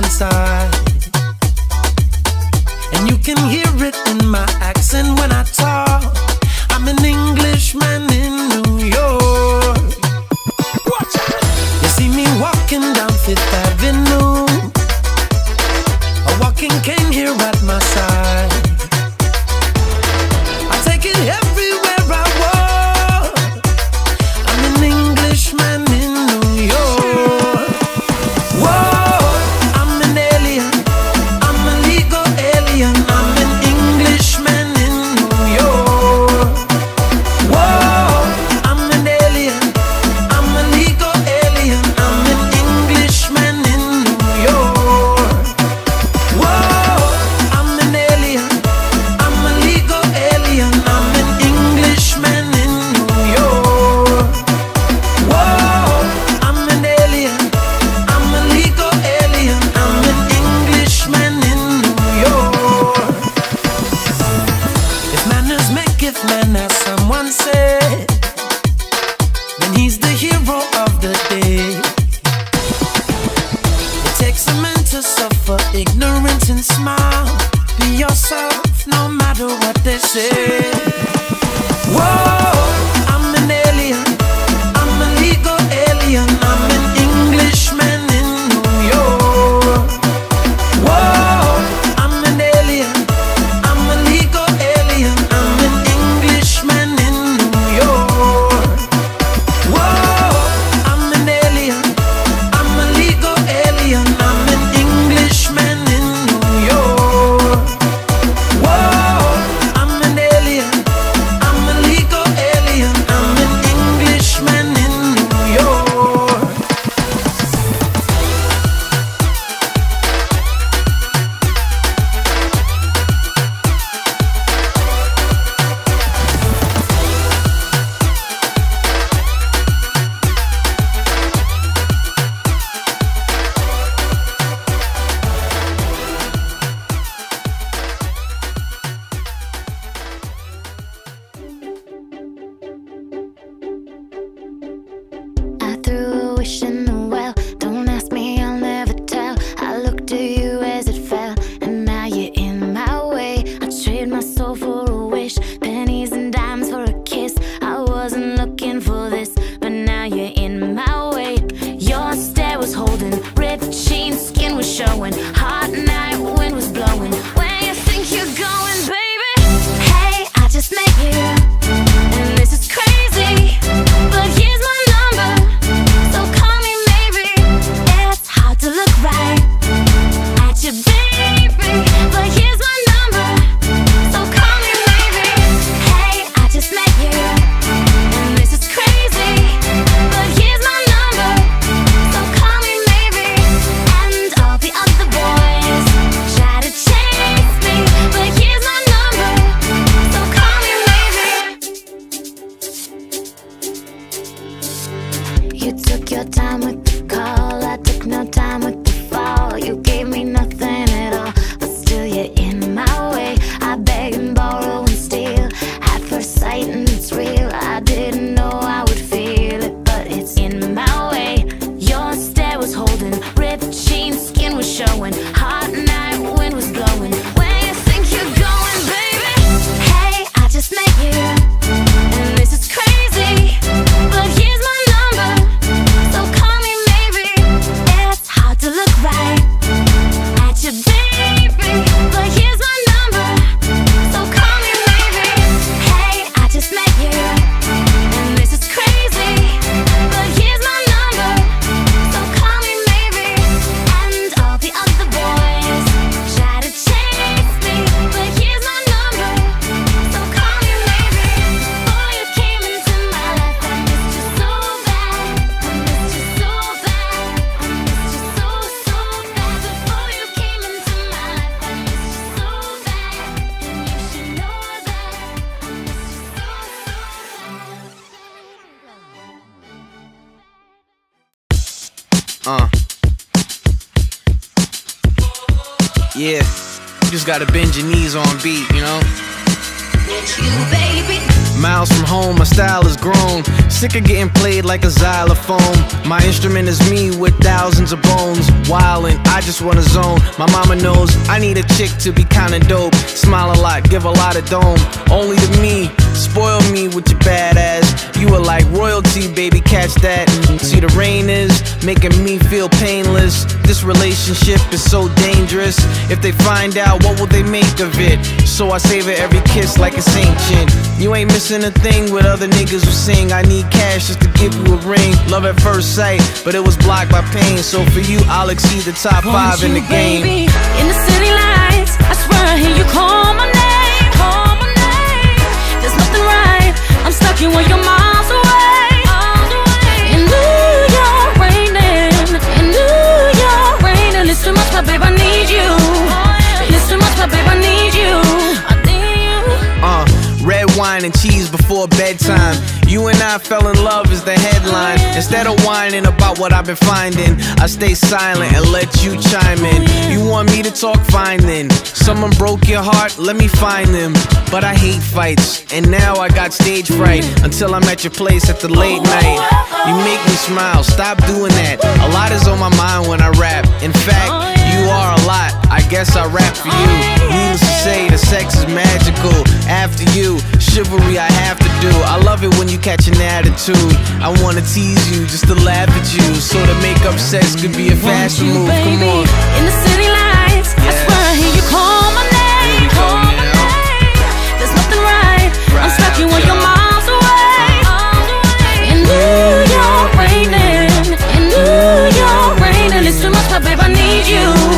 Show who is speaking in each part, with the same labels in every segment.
Speaker 1: one side.
Speaker 2: Uh. Yeah. You just gotta bend your knees on beat, you know?
Speaker 3: You, baby.
Speaker 2: Miles from home, my style is grown. Sick of getting played like a xylophone. My instrument is me with thousands of bones. Wildin', I just wanna zone. My mama knows I need a chick to be kinda dope. Smile a lot, give a lot of dome. Only to me, spoil me with your badass. You are like royalty, baby, catch that. See, the rain is making me feel painless. This relationship is so dangerous. If they find out, what will they make of it? So I savor every kiss like it's ancient. You ain't missing a thing with other niggas who sing. I need cash just to give you a ring. Love at first sight, but it was blocked by pain. So for you, I'll exceed the top five in the game.
Speaker 4: Baby, in the city lights, I swear I hear you call my name, call my name. There's nothing right. I'm stuck in where you're miles away.
Speaker 2: About what I've been finding, I stay silent and let you chime in. You want me to talk fine then? Someone broke your heart, let me find them. But I hate fights, and now I got stage fright until I'm at your place at the late night. You make me smile, stop doing that. A lot is on my mind when I rap. In fact, you are a lot. I guess I rap for you. Needless to say, the sex is magical. After you, chivalry I have to do. I catch an attitude. I wanna tease you just to laugh at you. So to make up sex could be a faster
Speaker 4: you,
Speaker 2: move. Come on.
Speaker 4: In the city lights, I swear I hear you call my name,
Speaker 2: Here
Speaker 4: call my
Speaker 2: now.
Speaker 4: name. There's nothing right. I'm stuck
Speaker 2: out,
Speaker 4: where you're miles away. In New York, raining. In New York, raining. It's too much, but babe, I need you.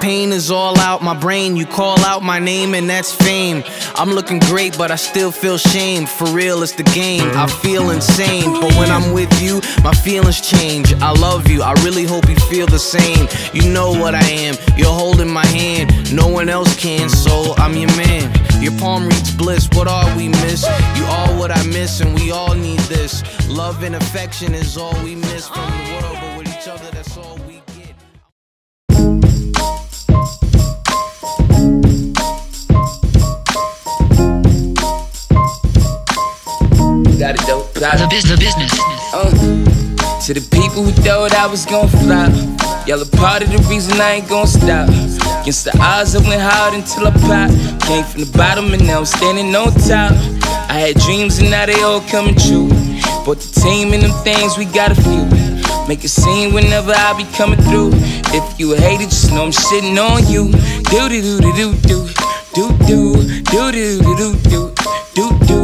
Speaker 2: Pain is all out my brain. You call out my name, and that's fame. I'm looking great, but I still feel shame. For real, it's the game. I feel insane, but when I'm with you, my feelings change. I love you, I really hope you feel the same. You know what I am, you're holding my hand. No one else can, so I'm your man. Your palm reads bliss, what are we miss? You are what I miss, and we all need this. Love and affection is all we miss from the world, but with each other, that's all
Speaker 5: Got it. Got
Speaker 6: The
Speaker 5: it.
Speaker 6: business, the business.
Speaker 5: Uh, to the people who thought I was gon' flop, y'all a part of the reason I ain't gon' stop. Against the odds, I went hard until I popped. Came from the bottom and now I'm standing on top. I had dreams and now they all coming true. But the team and them things, we got a few. Make a scene whenever I be coming through. If you a hater, just know I'm shitting on you. Do do do do do do do do do do do do do do do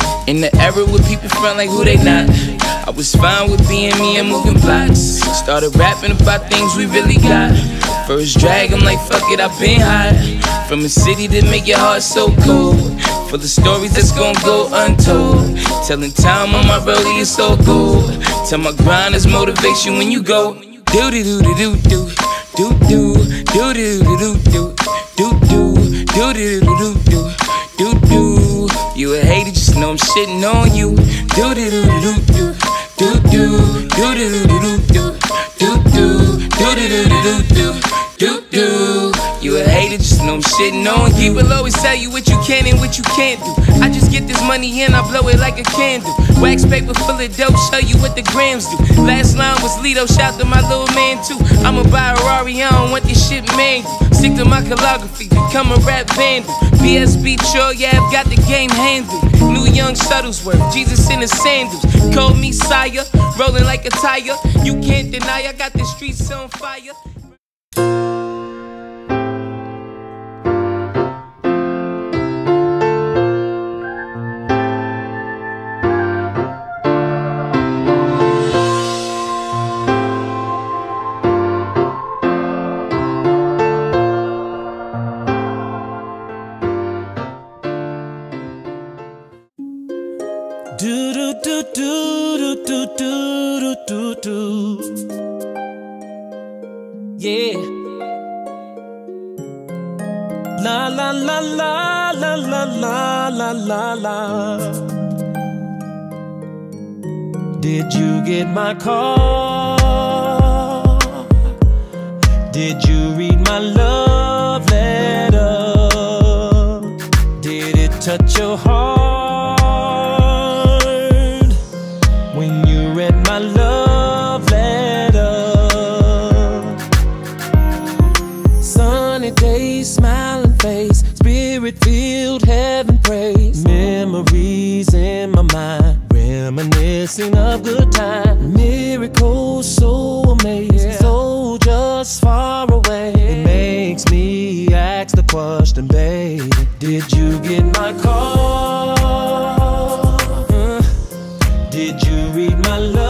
Speaker 5: In the era where people front like who they not. I was fine with being me and moving blocks. Started rapping about things we really got. First drag, I'm like, fuck it, I've been hot. From a city that make your heart so cold. For the stories that's gonna go untold. Telling time on my rollie is so gold. Tell my grind is motivation when you go. Do do do do do do do do do do do do do do do do do do do do. do. You a hater, just know I'm shitting on you. Do do do do do do do do do do do do do do do do do do do do. Hater, just know I'm shitting on you. People always tell you what you can and what you can't do. I just get this money and I blow it like a candle. Wax paper full of dope, show you what the grams do. Last line was Lido, shout to my little man too. I'ma buy a Rari, I don't want this shit man. Stick to my calligraphy, become a rap vandal. BSB Troy, yeah, I've got the game handled. New young Shuttlesworth, Jesus in his sandals. Call me sire, rolling like a tire. You can't deny I got the streets on fire.
Speaker 7: Did you get my call? Did you read my love letter? Did it touch your heart you get my call? Uh, did you read my love?